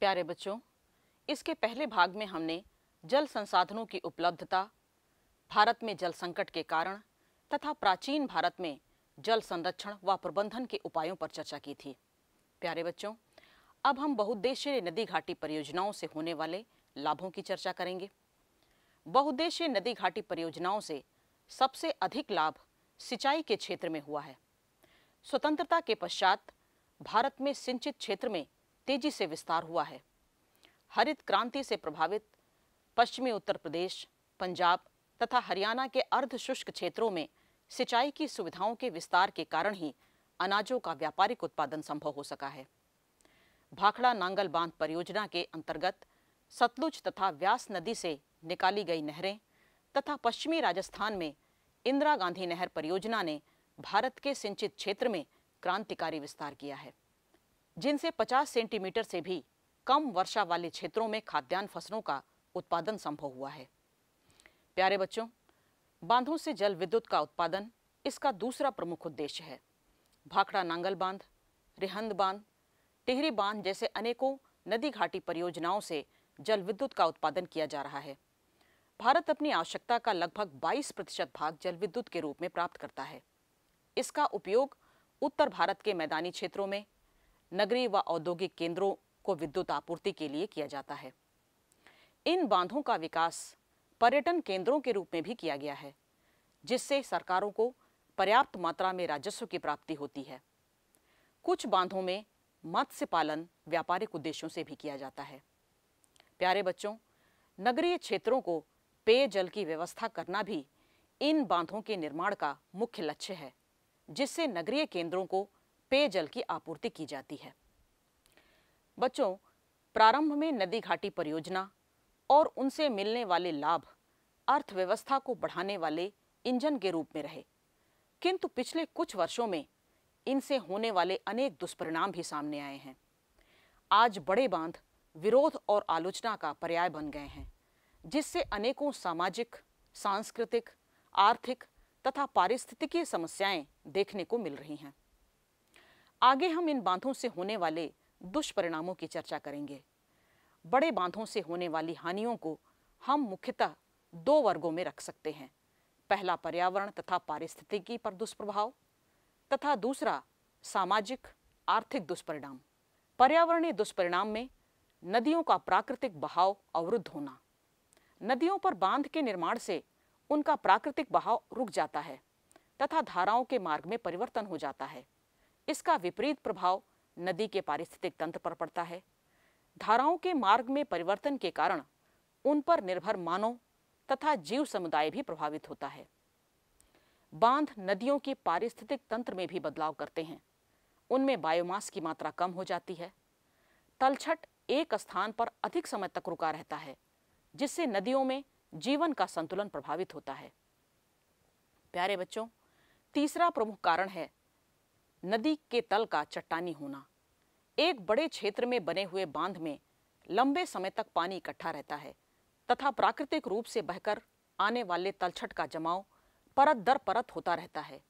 प्यारे बच्चों, इसके पहले भाग में हमने जल संसाधनों की उपलब्धता, भारत में जल संकट के कारण तथा प्राचीन भारत में जल संरक्षण व प्रबंधन के उपायों पर चर्चा की थी। प्यारे बच्चों, अब हम बहुउद्देशीय नदी घाटी परियोजनाओं से होने वाले लाभों की चर्चा करेंगे। बहुउद्देशीय नदी घाटी परियोजनाओं से सबसे अधिक लाभ सिंचाई के क्षेत्र में हुआ है। स्वतंत्रता के पश्चात भारत में सिंचित क्षेत्र में तेज़ी से विस्तार हुआ है। हरित क्रांति से प्रभावित पश्चिमी उत्तर प्रदेश, पंजाब तथा हरियाणा के अर्ध शुष्क क्षेत्रों में सिंचाई की सुविधाओं के विस्तार के कारण ही अनाजों का व्यापारिक उत्पादन संभव हो सका है। भाखड़ा नांगल बाँध परियोजना के अंतर्गत सतलुज तथा व्यास नदी से निकाली गई नहरें तथा पश्चिमी राजस्थान में इंदिरा गांधी नहर परियोजना ने भारत के सिंचित क्षेत्र में क्रांतिकारी विस्तार किया है। जिनसे 50 सेंटीमीटर से भी कम वर्षा वाले क्षेत्रों में खाद्यान्न फ़सलों का उत्पादन संभव हुआ है। प्यारे बच्चों, बांधों से जल विद्युत का उत्पादन इसका दूसरा प्रमुख उद्देश्य है। भाखड़ा नांगल बाँध, रिहंद बाँध, टिहरी बाँध जैसे अनेकों नदी घाटी परियोजनाओं से जल विद्युत का उत्पादन किया जा रहा है। भारत अपनी आवश्यकता का लगभग 22 प्रतिशत भाग जल विद्युत के रूप में प्राप्त करता है। इसका उपयोग उत्तर भारत के मैदानी क्षेत्रों में नगरीय व औद्योगिक केंद्रों को विद्युत आपूर्ति के लिए किया जाता है। इन बांधों का विकास पर्यटन केंद्रों के रूप में भी किया गया है, जिससे सरकारों को पर्याप्त मात्रा में राजस्व की प्राप्ति होती है। कुछ बांधों में मत्स्य पालन व्यापारिक उद्देश्यों से भी किया जाता है। प्यारे बच्चों, नगरीय क्षेत्रों को पेयजल की व्यवस्था करना भी इन बांधों के निर्माण का मुख्य लक्ष्य है, जिससे नगरीय केंद्रों को पेयजल की आपूर्ति की जाती है। बच्चों, प्रारंभ में नदी घाटी परियोजना और उनसे मिलने वाले लाभ अर्थव्यवस्था को बढ़ाने वाले इंजन के रूप में रहे। किंतु पिछले कुछ वर्षों में इनसे होने वाले अनेक दुष्परिणाम भी सामने आए हैं। आज बड़े बाँध विरोध और आलोचना का पर्याय बन गए हैं, जिससे अनेकों सामाजिक, सांस्कृतिक, आर्थिक तथा पारिस्थितिकीय समस्याएँ देखने को मिल रही हैं। आगे हम इन बांधों से होने वाले दुष्परिणामों की चर्चा करेंगे। बड़े बांधों से होने वाली हानियों को हम मुख्यतः दो वर्गों में रख सकते हैं। पहला पर्यावरण तथा पारिस्थितिकी पर दुष्प्रभाव तथा दूसरा सामाजिक, आर्थिक दुष्परिणाम। पर्यावरणीय दुष्परिणाम में नदियों का प्राकृतिक बहाव अवरुद्ध होना। नदियों पर बाँध के निर्माण से उनका प्राकृतिक बहाव रुक जाता है तथा धाराओं के मार्ग में परिवर्तन हो जाता है। इसका विपरीत प्रभाव नदी के पारिस्थितिक तंत्र पर पड़ता है। धाराओं के मार्ग में परिवर्तन के कारण उन पर निर्भर मानव तथा जीव समुदाय भी प्रभावित होता है। बाँध नदियों के पारिस्थितिक तंत्र में भी बदलाव करते हैं। उनमें बायोमास की मात्रा कम हो जाती है। तलछट एक स्थान पर अधिक समय तक रुका रहता है, जिससे नदियों में जीवन का संतुलन प्रभावित होता है। प्यारे बच्चों, तीसरा प्रमुख कारण है नदी के तल का चट्टानी होना। एक बड़े क्षेत्र में बने हुए बाँध में लंबे समय तक पानी इकट्ठा रहता है, तथा प्राकृतिक रूप से बहकर आने वाले तलछट का जमाव परत दर परत होता रहता है।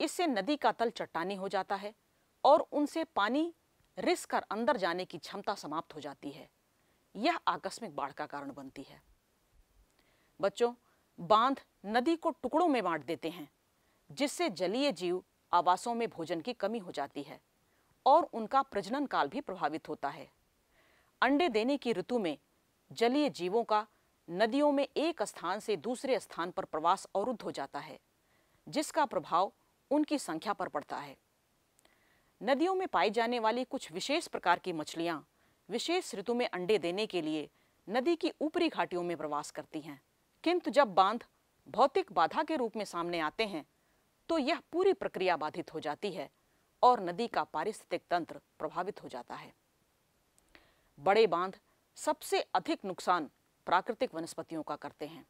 इससे नदी का तल चट्टानी हो जाता है और उनसे पानी रिस कर अंदर जाने की क्षमता समाप्त हो जाती है। यह आकस्मिक बाढ़ का कारण बनती है। बच्चों, बाँध नदी को टुकड़ों में बांट देते हैं, जिससे जलीय जीव आवासों में भोजन की कमी हो जाती है और उनका प्रजनन काल भी प्रभावित होता है। अंडे देने की ऋतु में जलीय जीवों का नदियों में एक स्थान से दूसरे स्थान पर प्रवास अवरुद्ध हो जाता है, जिसका प्रभाव उनकी संख्या पर पड़ता है। नदियों में पाई जाने वाली कुछ विशेष प्रकार की मछलियाँ विशेष ऋतु में अंडे देने के लिए नदी की ऊपरी घाटियों में प्रवास करती हैं। किंतु जब बाँध भौतिक बाधा के रूप में सामने आते हैं तो यह पूरी प्रक्रिया बाधित हो जाती है और नदी का पारिस्थितिक तंत्र प्रभावित हो जाता है। बड़े बाँध सबसे अधिक नुकसान प्राकृतिक वनस्पतियों का करते हैं।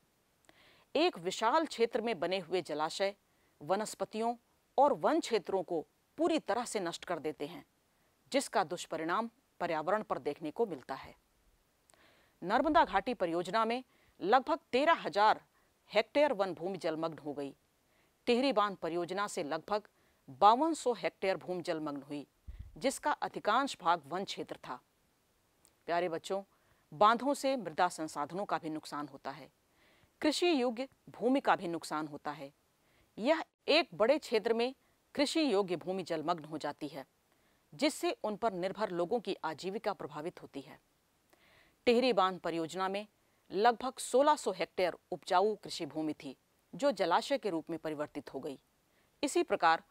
एक विशाल क्षेत्र में बने हुए जलाशय वनस्पतियों और वन क्षेत्रों को पूरी तरह से नष्ट कर देते हैं, जिसका दुष्परिणाम पर्यावरण पर देखने को मिलता है। नर्मदा घाटी परियोजना में लगभग तेरह हज़ार हेक्टेयर वन भूमि जलमग्न हो गई टिहरी बाँध परियोजना से लगभग बावन हेक्टेयर भूमि जलमग्न हुई, जिसका अधिकांश भाग वन क्षेत्र था। प्यारे बच्चों, बांधों से मृदा संसाधनों का भी नुकसान होता है। कृषि योग्य भूमि का भी नुकसान होता है। यह एक बड़े क्षेत्र में कृषि योग्य भूमि जलमग्न हो जाती है, जिससे उन पर निर्भर लोगों की आजीविका प्रभावित होती है। टिहरी बाँध परियोजना में लगभग 1600 हेक्टेयर उपजाऊ कृषि भूमि थी। जो जलाशय के रूप में परिवर्तित हो गई। इसी प्रकार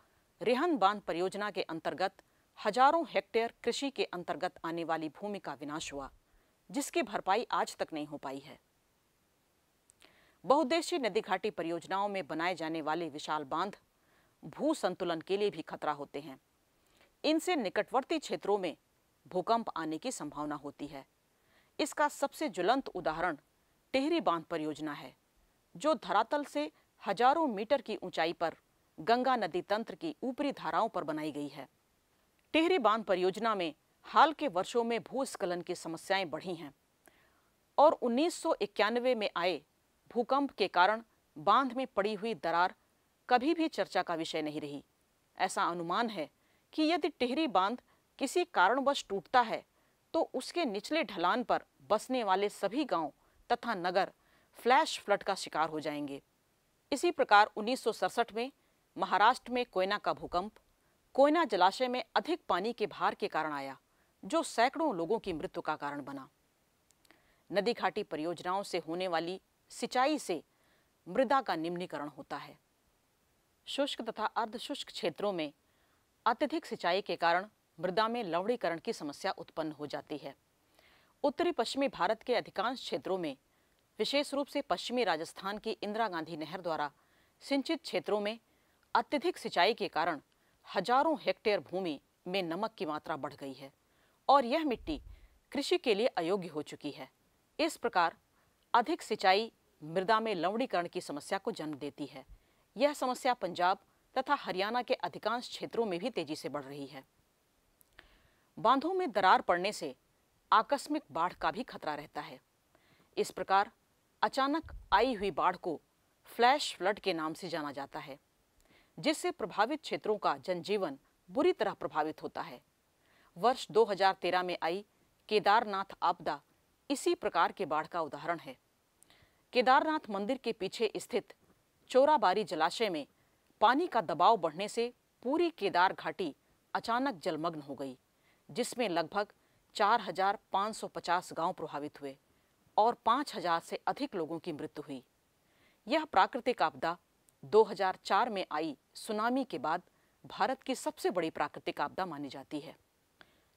रेहन बाँध परियोजना के अंतर्गत हज़ारों हेक्टेयर कृषि के अंतर्गत आने वाली भूमि का विनाश हुआ, जिसकी भरपाई आज तक नहीं हो पाई है। बहुद्देशीय नदी घाटी परियोजनाओं में बनाए जाने वाले विशाल बाँध भू संतुलन के लिए भी खतरा होते हैं। इनसे निकटवर्ती क्षेत्रों में भूकंप आने की संभावना होती है। इसका सबसे ज्वलंत उदाहरण टिहरी बाँध परियोजना है। जो धरातल से हज़ारों मीटर की ऊंचाई पर गंगा नदी तंत्र की ऊपरी धाराओं पर बनाई गई है। टिहरी बाँध परियोजना में हाल के वर्षों में भूस्खलन की समस्याएँ बढ़ी हैं और उन्नीस सौ इक्यानवे में आए भूकंप के कारण बाँध में पड़ी हुई दरार कभी भी चर्चा का विषय नहीं रही। ऐसा अनुमान है कि यदि टिहरी बाँध किसी कारणवश टूटता है तो उसके निचले ढलान पर बसने वाले सभी गाँव तथा नगर फ्लैश फ्लड का शिकार हो जाएँगे। इसी प्रकार उन्नीस सौ सड़सठ में महाराष्ट्र में कोयना का भूकंप, कोयना जलाशय में अधिक पानी के भार के कारण आया, जो सैकड़ों लोगों की मृत्यु का कारण बना। नदी घाटी परियोजनाओं से होने वाली सिंचाई से मृदा का निम्नीकरण होता है। शुष्क तथा अर्धशुष्क क्षेत्रों में अत्यधिक सिंचाई के कारण मृदा में लवणीकरण की समस्या उत्पन्न हो जाती है। उत्तरी पश्चिमी भारत के अधिकांश क्षेत्रों में विशेष रूप से पश्चिमी राजस्थान की इंदिरा गांधी नहर द्वारा सिंचित क्षेत्रों में अत्यधिक सिंचाई के कारण हज़ारों हेक्टेयर भूमि में नमक की मात्रा बढ़ गई है और यह मिट्टी कृषि के लिए अयोग्य हो चुकी है। इस प्रकार अधिक सिंचाई मृदा में लवणीकरण की समस्या को जन्म देती है। यह समस्या पंजाब तथा हरियाणा के अधिकांश क्षेत्रों में भी तेज़ी से बढ़ रही है। बांधों में दरार पड़ने से आकस्मिक बाढ़ का भी खतरा रहता है। इस प्रकार अचानक आई हुई बाढ़ को फ्लैश फ्लड के नाम से जाना जाता है जिससे प्रभावित क्षेत्रों का जनजीवन बुरी तरह प्रभावित होता है। वर्ष 2013 में आई केदारनाथ आपदा इसी प्रकार के बाढ़ का उदाहरण है। केदारनाथ मंदिर के पीछे स्थित चोराबारी जलाशय में पानी का दबाव बढ़ने से पूरी केदार घाटी अचानक जलमग्न हो गई जिसमें लगभग 4,550 गाँव प्रभावित हुए। और 5,000 से अधिक लोगों की मृत्यु हुई। यह प्राकृतिक आपदा 2004 में आई सुनामी के बाद भारत की सबसे बड़ी प्राकृतिक आपदा मानी जाती है।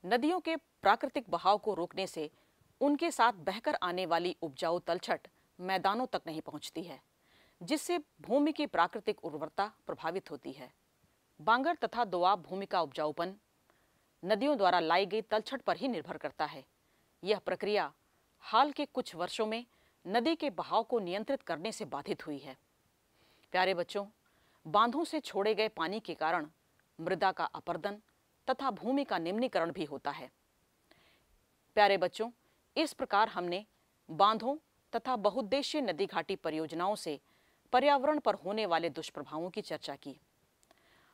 नदियों के प्राकृतिक बहाव को रोकने से उनके साथ बहकर आने वाली उपजाऊ तलछट मैदानों तक नहीं पहुँचती है जिससे भूमि की प्राकृतिक उर्वरता प्रभावित होती है। बांगर तथा दोआब भूमि का उपजाऊपन नदियों द्वारा लाई गई तलछट पर ही निर्भर करता है। यह प्रक्रिया हाल के कुछ वर्षों में नदी के बहाव को नियंत्रित करने से बाधित हुई है। प्यारे बच्चों, बांधों से छोड़े गए पानी के कारण मृदा का अपर्दन तथा भूमि का निम्नीकरण भी होता है। प्यारे बच्चों, इस प्रकार हमने बांधों तथा बहुद्देशीय नदी घाटी परियोजनाओं से पर्यावरण पर होने वाले दुष्प्रभावों की चर्चा की।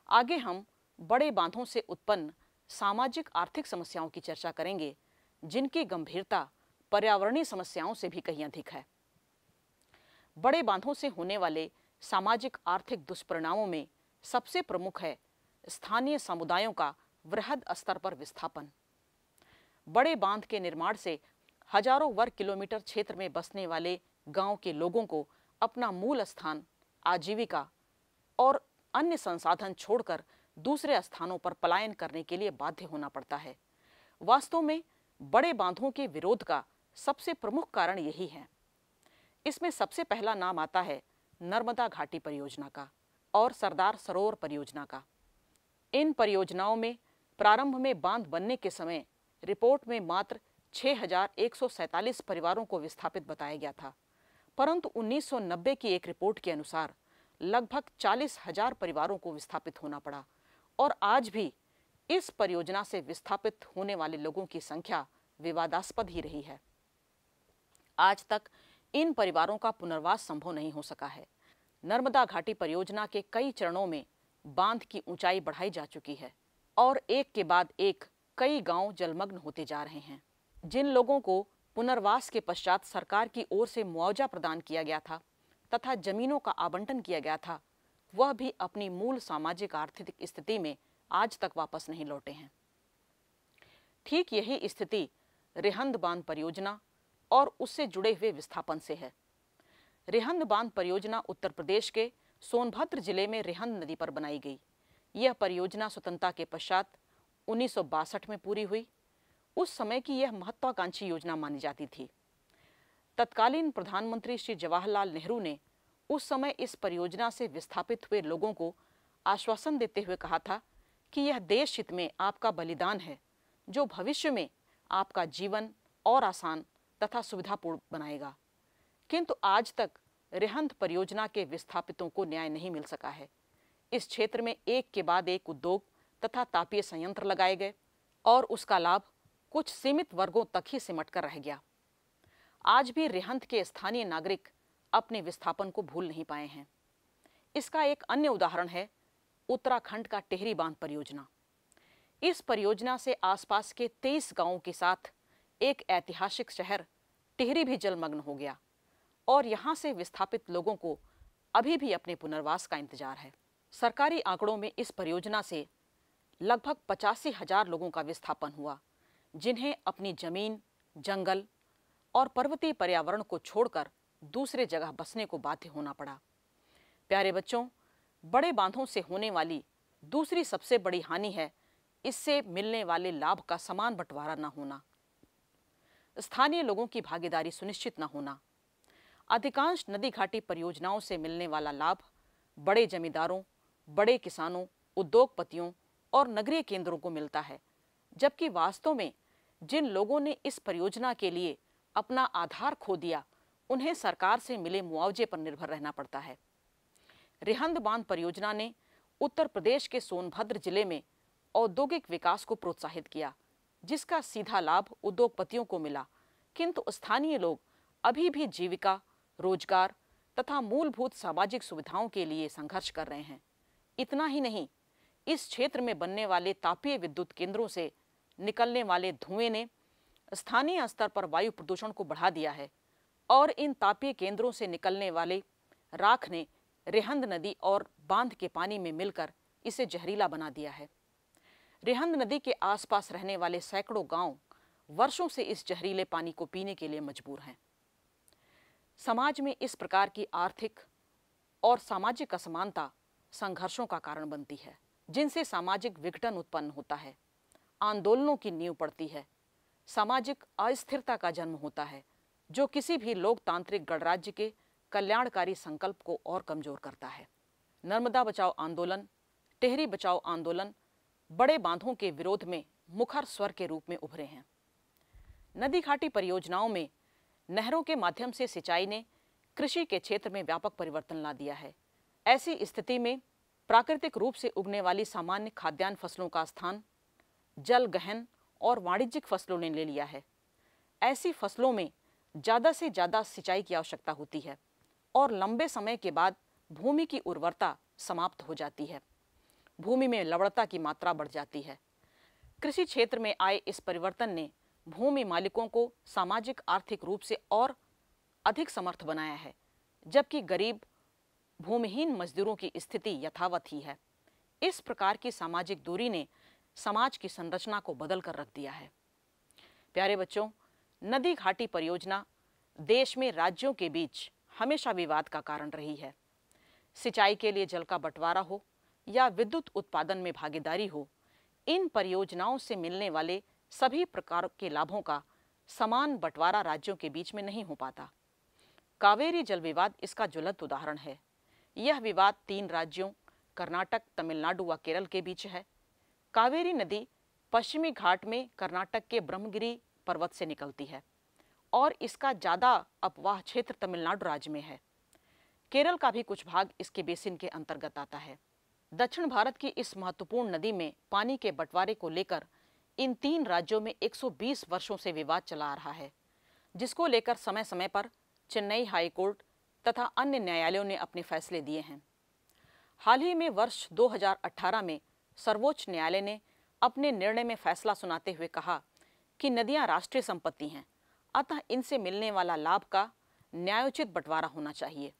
आगे हम बड़े बांधों से उत्पन्न सामाजिक आर्थिक समस्याओं की चर्चा करेंगे, जिनकी गंभीरता पर्यावरणीय समस्याओं से भी कहीं अधिक है। बड़े बांधों से होने वाले सामाजिक आर्थिक दुष्परिणामों में सबसे प्रमुख है स्थानीय समुदायों का वृहद स्तर पर विस्थापन। बड़े बाँध के निर्माण से हज़ारों वर्ग किलोमीटर क्षेत्र में बसने वाले गाँव के लोगों को अपना मूल स्थान, आजीविका और अन्य संसाधन छोड़कर दूसरे स्थानों पर पलायन करने के लिए बाध्य होना पड़ता है। वास्तव में बड़े बांधों के विरोध का सबसे प्रमुख कारण यही है। इसमें सबसे पहला नाम आता है नर्मदा घाटी परियोजना का और सरदार सरोवर परियोजना का। इन परियोजनाओं में प्रारंभ में बाँध बनने के समय रिपोर्ट में मात्र 6,147 परिवारों को विस्थापित बताया गया था परंतु 1990 की एक रिपोर्ट के अनुसार लगभग चालीस हज़ार परिवारों को विस्थापित होना पड़ा और आज भी इस परियोजना से विस्थापित होने वाले लोगों की संख्या विवादास्पद ही रही है। आज तक इन परिवारों का पुनर्वास संभव नहीं हो सका है। नर्मदा घाटी परियोजना के कई चरणों में बाँध की ऊंचाई बढ़ाई जा चुकी है और एक के बाद एक कई गाँव जलमग्न होते जा रहे हैं। जिन लोगों को पुनर्वास के पश्चात सरकार की ओर से मुआवजा प्रदान किया गया था तथा जमीनों का आवंटन किया गया था, वह भी अपनी मूल सामाजिक आर्थिक स्थिति में आज तक वापस नहीं लौटे हैं। ठीक यही स्थिति रेहंद बाँध परियोजना और उससे जुड़े हुए विस्थापन से है। रेहंद बाँध परियोजना उत्तर प्रदेश के सोनभद्र ज़िले में रेहंद नदी पर बनाई गई। यह परियोजना स्वतंत्रता के पश्चात उन्नीस सौ बासठ में पूरी हुई। उस समय की यह महत्वाकांक्षी योजना मानी जाती थी। तत्कालीन प्रधानमंत्री श्री जवाहरलाल नेहरू ने उस समय इस परियोजना से विस्थापित हुए लोगों को आश्वासन देते हुए कहा था कि यह देश हित में आपका बलिदान है, जो भविष्य में आपका जीवन और आसान तथा सुविधापूर्ण बनाएगा। किंतु आज तक रेहंद परियोजना के विस्थापितों को न्याय नहीं मिल सका है। इस क्षेत्र में एक के बाद एक उद्योग तथा तापीय संयंत्र लगाए गए और उसका लाभ कुछ सीमित वर्गों तक ही सिमट कर रह गया। आज भी रेहंद के स्थानीय नागरिक अपने विस्थापन को भूल नहीं पाए हैं। इसका एक अन्य उदाहरण है उत्तराखंड का टेहरी बाँध परियोजना। इस परियोजना से आसपास के तेईस गाँवों के साथ एक ऐतिहासिक शहर, टिहरी भी जलमग्न हो गया और यहाँ से विस्थापित लोगों को अभी भी अपने पुनर्वास का इंतज़ार है। सरकारी आंकड़ों में इस परियोजना से लगभग पचासी हज़ार लोगों का विस्थापन हुआ, जिन्हें अपनी ज़मीन, जंगल और पर्वतीय पर्यावरण को छोड़कर दूसरे जगह बसने को बाध्य होना पड़ा। प्यारे बच्चों, बड़े बांधों से होने वाली दूसरी सबसे बड़ी हानि है इससे मिलने वाले लाभ का समान बंटवारा न होना। स्थानीय लोगों की भागीदारी सुनिश्चित न होना। अधिकांश नदी घाटी परियोजनाओं से मिलने वाला लाभ बड़े जमींदारों, बड़े किसानों, उद्योगपतियों और नगरीय केंद्रों को मिलता है, जबकि वास्तव में जिन लोगों ने इस परियोजना के लिए अपना आधार खो दिया, उन्हें सरकार से मिले मुआवजे पर निर्भर रहना पड़ता है। रिहंद बाँध परियोजना ने उत्तर प्रदेश के सोनभद्र ज़िले में औद्योगिक विकास को प्रोत्साहित किया जिसका सीधा लाभ उद्योगपतियों को मिला। किंतु स्थानीय लोग अभी भी जीविका, रोज़गार तथा मूलभूत सामाजिक सुविधाओं के लिए संघर्ष कर रहे हैं। इतना ही नहीं, इस क्षेत्र में बनने वाले तापीय विद्युत केंद्रों से निकलने वाले धुएँ ने स्थानीय स्तर पर वायु प्रदूषण को बढ़ा दिया है और इन तापीय केंद्रों से निकलने वाले राख ने रेहंद नदी और बाँध के पानी में मिलकर इसे जहरीला बना दिया है। रेहंद नदी के आसपास रहने वाले सैकड़ों गाँव वर्षों से इस जहरीले पानी को पीने के लिए मजबूर हैं। समाज में इस प्रकार की आर्थिक और सामाजिक असमानता संघर्षों का कारण बनती है, जिनसे सामाजिक विघटन उत्पन्न होता है, आंदोलनों की नींव पड़ती है, सामाजिक अस्थिरता का जन्म होता है, जो किसी भी लोकतांत्रिक गणराज्य के कल्याणकारी संकल्प को और कमज़ोर करता है। नर्मदा बचाओ आंदोलन, टेहरी बचाओ आंदोलन बड़े बांधों के विरोध में मुखर स्वर के रूप में उभरे हैं। नदी घाटी परियोजनाओं में नहरों के माध्यम से सिंचाई ने कृषि के क्षेत्र में व्यापक परिवर्तन ला दिया है। ऐसी स्थिति में प्राकृतिक रूप से उगने वाली सामान्य खाद्यान्न फ़सलों का स्थान, जल गहन और वाणिज्यिक फ़सलों ने ले लिया है। ऐसी फ़सलों में ज़्यादा से ज़्यादा सिंचाई की आवश्यकता होती है और लंबे समय के बाद भूमि की उर्वरता समाप्त हो जाती है। भूमि में लवणता की मात्रा बढ़ जाती है। कृषि क्षेत्र में आए इस परिवर्तन ने भूमि मालिकों को सामाजिक, आर्थिक रूप से और अधिक समर्थ बनाया है, जबकि गरीब, भूमिहीन मजदूरों की स्थिति यथावत ही है। इस प्रकार की सामाजिक दूरी ने समाज की संरचना को बदल कर रख दिया है। प्यारे बच्चों, नदी घाटी परियोजना देश में राज्यों के बीच हमेशा विवाद का कारण रही है। सिंचाई के लिए जल का बंटवारा हो या विद्युत उत्पादन में भागीदारी हो, इन परियोजनाओं से मिलने वाले सभी प्रकार के लाभों का समान बंटवारा राज्यों के बीच में नहीं हो पाता। कावेरी जल विवाद इसका ज्वलंत उदाहरण है। यह विवाद तीन राज्यों, कर्नाटक, तमिलनाडु व केरल के बीच है। कावेरी नदी पश्चिमी घाट में कर्नाटक के ब्रह्मगिरी पर्वत से निकलती है और इसका ज़्यादा अपवाह क्षेत्र तमिलनाडु राज्य में है। केरल का भी कुछ भाग इसके बेसिन के अंतर्गत आता है। दक्षिण भारत की इस महत्वपूर्ण नदी में पानी के बंटवारे को लेकर इन तीन राज्यों में 120 वर्षों से विवाद चला आ रहा है, जिसको लेकर समय समय पर चेन्नई हाई कोर्ट तथा अन्य न्यायालयों ने अपने फैसले दिए हैं। हाल ही में वर्ष 2018 में सर्वोच्च न्यायालय ने अपने निर्णय में फैसला सुनाते हुए कहा कि नदियाँ राष्ट्रीय संपत्ति हैं, अतः इनसे मिलने वाला लाभ का न्यायोचित बंटवारा होना चाहिए।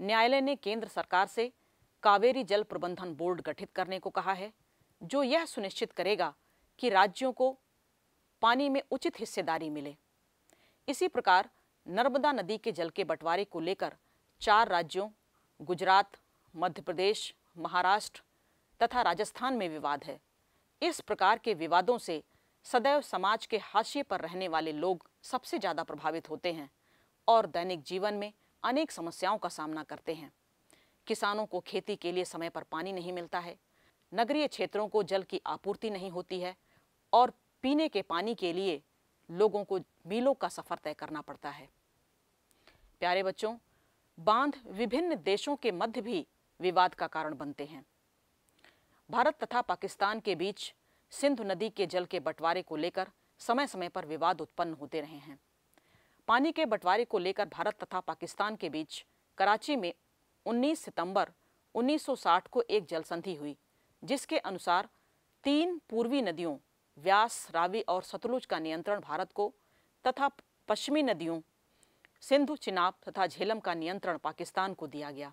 न्यायालय ने केंद्र सरकार से कावेरी जल प्रबंधन बोर्ड गठित करने को कहा है, जो यह सुनिश्चित करेगा कि राज्यों को पानी में उचित हिस्सेदारी मिले। इसी प्रकार नर्मदा नदी के जल के बंटवारे को लेकर चार राज्यों, गुजरात, मध्य प्रदेश, महाराष्ट्र तथा राजस्थान में विवाद है। इस प्रकार के विवादों से सदैव समाज के हाशिए पर रहने वाले लोग सबसे ज़्यादा प्रभावित होते हैं और दैनिक जीवन में अनेक समस्याओं का सामना करते हैं। किसानों को खेती के लिए समय पर पानी नहीं मिलता है। नगरीय क्षेत्रों को जल की आपूर्ति नहीं होती है और पीने के पानी के लिए लोगों को मीलों का सफ़र तय करना पड़ता है। प्यारे बच्चों, बाँध विभिन्न देशों के मध्य भी विवाद का कारण बनते हैं। भारत तथा पाकिस्तान के बीच सिंधु नदी के जल के बंटवारे को लेकर समय समय पर विवाद उत्पन्न होते रहे हैं। पानी के बंटवारे को लेकर भारत तथा पाकिस्तान के बीच कराची में 19 सितंबर 1960 को एक जलसंधि हुई, जिसके अनुसार तीन पूर्वी नदियों, व्यास, रावी और सतलुज का नियंत्रण भारत को तथा पश्चिमी नदियों, सिंधु, चिनाब तथा झेलम का नियंत्रण पाकिस्तान को दिया गया।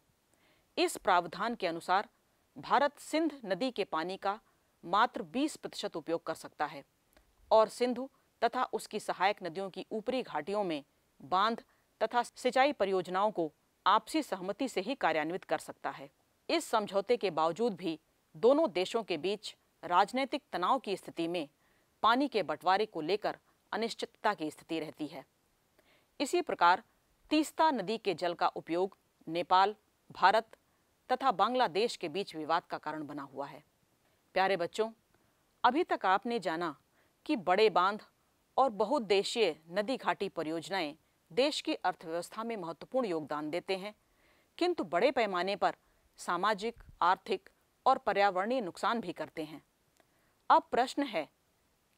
इस प्रावधान के अनुसार भारत सिंध नदी के पानी का मात्र 20 प्रतिशत उपयोग कर सकता है और सिंधु तथा उसकी सहायक नदियों की ऊपरी घाटियों में बाँध तथा सिंचाई परियोजनाओं को आपसी सहमति से ही कार्यान्वित कर सकता है। इस समझौते के बावजूद भी दोनों देशों के बीच राजनीतिक तनाव की स्थिति में पानी के बंटवारे को लेकर अनिश्चितता की स्थिति रहती है। इसी प्रकार तीस्ता नदी के जल का उपयोग नेपाल, भारत तथा बांग्लादेश के बीच विवाद का कारण बना हुआ है। प्यारे बच्चों, अभी तक आपने जाना कि बड़े बाँध और बहुउद्देशीय नदी घाटी परियोजनाएँ देश की अर्थव्यवस्था में महत्वपूर्ण योगदान देते हैं। किंतु बड़े पैमाने पर सामाजिक, आर्थिक और पर्यावरणीय नुकसान भी करते हैं। अब प्रश्न है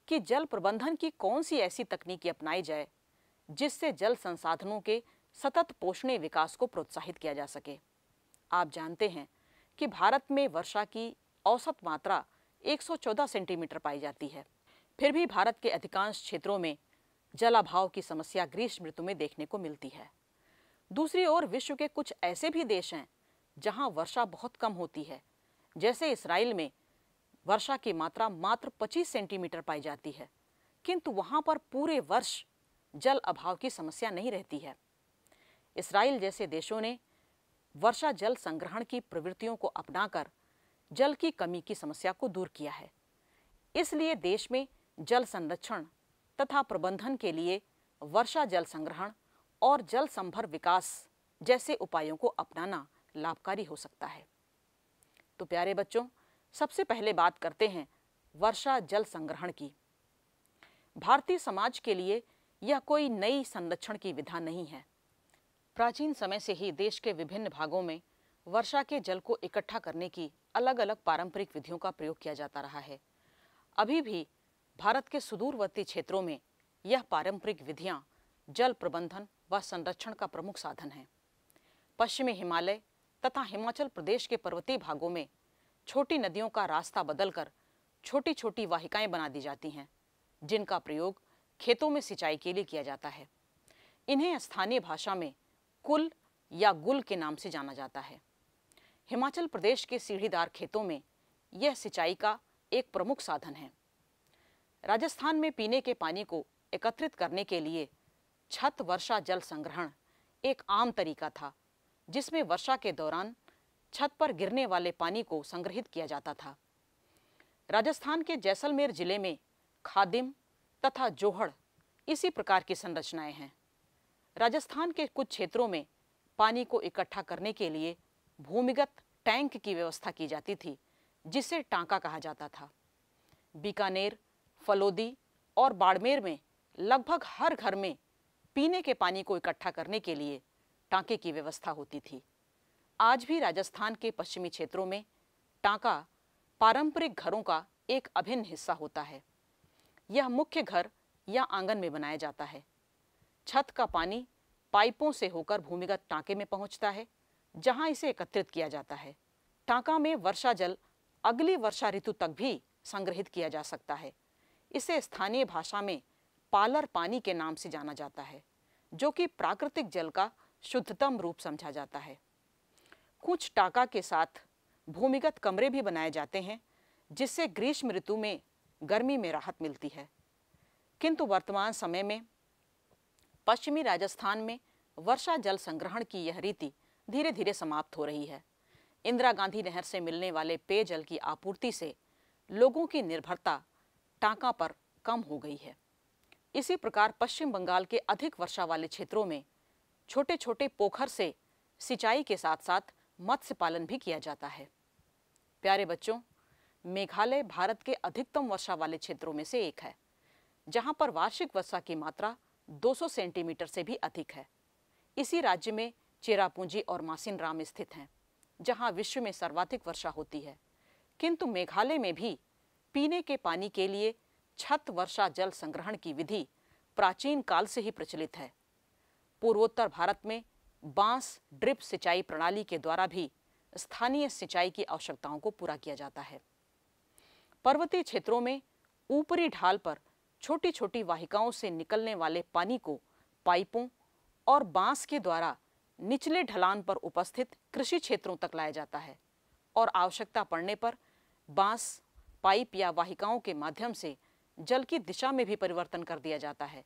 कि जल प्रबंधन की कौन सी ऐसी तकनीकी अपनाई जाए, जिससे जल संसाधनों के सतत पोषणीय विकास को प्रोत्साहित किया जा सके? आप जानते हैं कि भारत में वर्षा की औसत मात्रा 114 सेंटीमीटर पाई जाती है। फिर भी भारत के अधिकांश क्षेत्रों में जलाभाव की समस्या ग्रीष्म ऋतु में देखने को मिलती है। दूसरी ओर विश्व के कुछ ऐसे भी देश हैं, जहाँ वर्षा बहुत कम होती है। जैसे इसराइल में वर्षा की मात्रा मात्र 25 सेंटीमीटर पाई जाती है, किंतु वहाँ पर पूरे वर्ष जल अभाव की समस्या नहीं रहती है। इसराइल जैसे देशों ने वर्षा जल संग्रहण की प्रवृत्तियों को अपनाकर जल की कमी की समस्या को दूर किया है। इसलिए देश में जल संरक्षण तथा प्रबंधन के लिए वर्षा जल संग्रहण और जल संभर विकास जैसे उपायों को अपनाना लाभकारी हो सकता है। तो प्यारे बच्चों, सबसे पहले बात करते हैं वर्षा जल संग्रहण की। भारतीय समाज के लिए यह कोई नई संरक्षण की विधा नहीं है। प्राचीन समय से ही देश के विभिन्न भागों में वर्षा के जल को इकट्ठा करने की अलग अलग पारंपरिक विधियों का प्रयोग किया जाता रहा है। अभी भी भारत के सुदूरवर्ती क्षेत्रों में यह पारंपरिक विधियाँ जल प्रबंधन व संरक्षण का प्रमुख साधन है। पश्चिमी हिमालय तथा हिमाचल प्रदेश के पर्वतीय भागों में छोटी नदियों का रास्ता बदलकर छोटी छोटी वाहिकाएँ बना दी जाती हैं, जिनका प्रयोग खेतों में सिंचाई के लिए किया जाता है। इन्हें स्थानीय भाषा में कुल या गुल के नाम से जाना जाता है। हिमाचल प्रदेश के सीढ़ीदार खेतों में यह सिंचाई का एक प्रमुख साधन है। राजस्थान में पीने के पानी को एकत्रित करने के लिए छत वर्षा जल संग्रहण एक आम तरीका था, जिसमें वर्षा के दौरान छत पर गिरने वाले पानी को संग्रहित किया जाता था। राजस्थान के जैसलमेर ज़िले में खादिम तथा जोहड़ इसी प्रकार की संरचनाएँ हैं। राजस्थान के कुछ क्षेत्रों में पानी को इकट्ठा करने के लिए भूमिगत टैंक की व्यवस्था की जाती थी, जिसे टांका कहा जाता था। बीकानेर फलोदी और बाड़मेर में लगभग हर घर में पीने के पानी को इकट्ठा करने के लिए टांके की व्यवस्था होती थी। आज भी राजस्थान के पश्चिमी क्षेत्रों में टांका पारंपरिक घरों का एक अभिन्न हिस्सा होता है। यह मुख्य घर या आँगन में बनाया जाता है। छत का पानी पाइपों से होकर भूमिगत टांके में पहुँचता है, जहाँ इसे एकत्रित किया जाता है। टांका में वर्षा जल अगली वर्षा ऋतु तक भी संग्रहित किया जा सकता है। इसे स्थानीय भाषा में पालर पानी के नाम से जाना जाता है, जो कि प्राकृतिक जल का शुद्धतम रूप समझा जाता है। कुछ टाका के साथ भूमिगत कमरे भी बनाए जाते हैं, जिससे ग्रीष्म ऋतु में गर्मी में राहत मिलती है। किंतु वर्तमान समय में पश्चिमी राजस्थान में वर्षा जल संग्रहण की यह रीति धीरे धीरे समाप्त हो रही है। इंदिरा गांधी नहर से मिलने वाले पेयजल की आपूर्ति से लोगों की निर्भरता टांका पर कम हो गई है। इसी प्रकार पश्चिम बंगाल के अधिक वर्षा वाले क्षेत्रों में छोटे छोटे पोखर से सिंचाई के साथ साथ मत्स्य पालन भी किया जाता है। प्यारे बच्चों, मेघालय भारत के अधिकतम वर्षा वाले क्षेत्रों में से एक है, जहाँ पर वार्षिक वर्षा की मात्रा 200 सेंटीमीटर से भी अधिक है। इसी राज्य में चेरापूंजी और मासिन राम स्थित हैं, जहाँ विश्व में सर्वाधिक वर्षा होती है। किंतु मेघालय में भी पीने के पानी के लिए छत वर्षा जल संग्रहण की विधि प्राचीन काल से ही प्रचलित है। पूर्वोत्तर भारत में बाँस ड्रिप सिंचाई प्रणाली के द्वारा भी स्थानीय सिंचाई की आवश्यकताओं को पूरा किया जाता है। पर्वतीय क्षेत्रों में ऊपरी ढाल पर छोटी छोटी वाहिकाओं से निकलने वाले पानी को पाइपों और बाँस के द्वारा निचले ढलान पर उपस्थित कृषि क्षेत्रों तक लाया जाता है और आवश्यकता पड़ने पर बाँस पाइप या वाहिकाओं के माध्यम से जल की दिशा में भी परिवर्तन कर दिया जाता है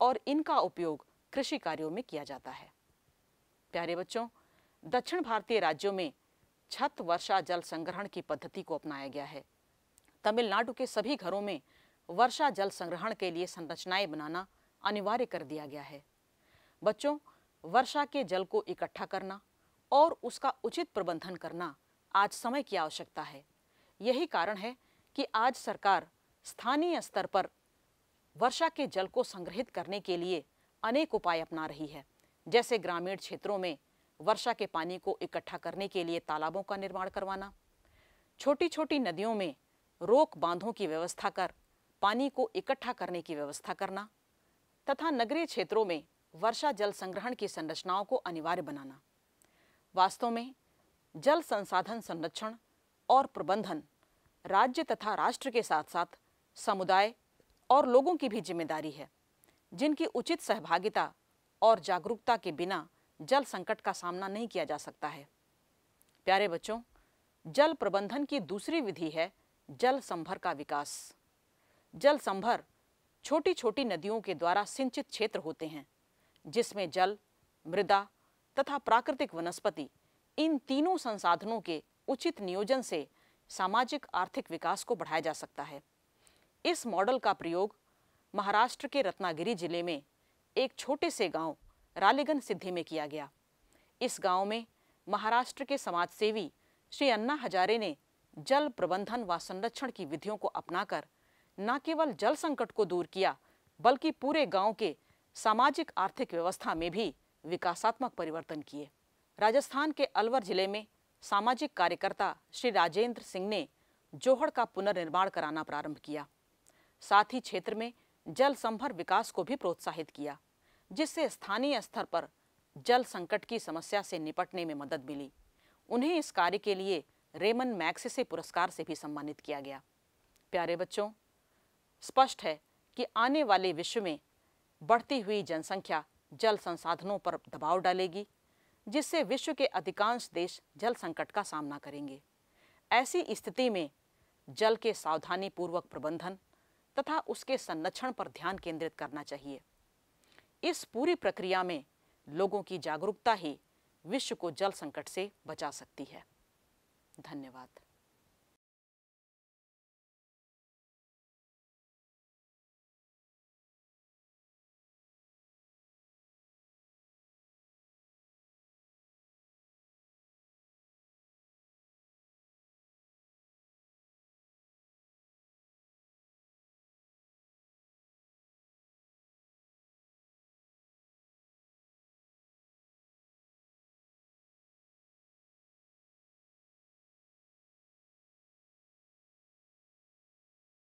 और इनका उपयोग कृषि कार्यों में किया जाता है। प्यारे बच्चों, दक्षिण भारतीय राज्यों में छत वर्षा जल संग्रहण की पद्धति को अपनाया गया है। तमिलनाडु के सभी घरों में वर्षा जल संग्रहण के लिए संरचनाएँ बनाना अनिवार्य कर दिया गया है। बच्चों, वर्षा के जल को इकट्ठा करना और उसका उचित प्रबंधन करना आज समय की आवश्यकता है। यही कारण है कि आज सरकार स्थानीय स्तर पर वर्षा के जल को संग्रहित करने के लिए अनेक उपाय अपना रही है। जैसे ग्रामीण क्षेत्रों में वर्षा के पानी को इकट्ठा करने के लिए तालाबों का निर्माण करवाना छोटी छोटी नदियों में रोक बांधों की व्यवस्था कर, पानी को इकट्ठा करने की व्यवस्था करना, तथा नगरीय क्षेत्रों में वर्षा जल संग्रहण की संरचनाओं को अनिवार्य बनाना। वास्तव में जल संसाधन संरक्षण और प्रबंधन राज्य तथा राष्ट्र के साथ साथ समुदाय और लोगों की भी ज़िम्मेदारी है, जिनकी उचित सहभागिता और जागरूकता के बिना जल संकट का सामना नहीं किया जा सकता है। प्यारे बच्चों, जल प्रबंधन की दूसरी विधि है जल संभर का विकास। जल संभर छोटी छोटी नदियों के द्वारा सिंचित क्षेत्र होते हैं, जिसमें जल, मृदा तथा प्राकृतिक वनस्पति इन तीनों संसाधनों के उचित नियोजन से सामाजिक आर्थिक विकास को बढ़ाया जा सकता है। इस मॉडल का प्रयोग महाराष्ट्र के रत्नागिरी ज़िले में एक छोटे से गाँव रालेगन सिद्धि में किया गया। इस गाँव में महाराष्ट्र के समाजसेवी श्री अन्ना हजारे ने जल प्रबंधन व संरक्षण की विधियों को अपनाकर न केवल जल संकट को दूर किया, बल्कि पूरे गाँव के सामाजिक आर्थिक व्यवस्था में भी विकासात्मक परिवर्तन किए। राजस्थान के अलवर ज़िले में सामाजिक कार्यकर्ता श्री राजेंद्र सिंह ने जोहड़ का पुनर्निर्माण कराना प्रारंभ किया। साथ ही क्षेत्र में जल संभर विकास को भी प्रोत्साहित किया, जिससे स्थानीय स्तर पर जल संकट की समस्या से निपटने में मदद मिली। उन्हें इस कार्य के लिए रेमन मैक्सेसे पुरस्कार से भी सम्मानित किया गया। प्यारे बच्चों, स्पष्ट है कि आने वाले विश्व में बढ़ती हुई जनसंख्या जल संसाधनों पर दबाव डालेगी जिससे विश्व के अधिकांश देश जल संकट का सामना करेंगे। ऐसी स्थिति में जल के सावधानी पूर्वक प्रबंधन तथा उसके संरक्षण पर ध्यान केंद्रित करना चाहिए। इस पूरी प्रक्रिया में लोगों की जागरूकता ही विश्व को जल संकट से बचा सकती है। धन्यवाद।